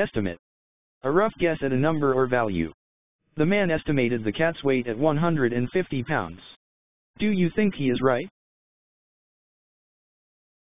Estimate. A rough guess at a number or value. The man estimated the cat's weight at 150 pounds. Do you think he is right?